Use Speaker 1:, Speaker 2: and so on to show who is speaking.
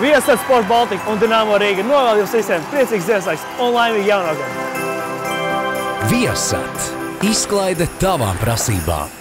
Speaker 1: Viesat Sport Baltica un Dinamo Rīga novēl jums visiem priecīgs Ziemassvētks un laimīgu jauno gadu!
Speaker 2: Viesat! Izklaide tavām prasībām!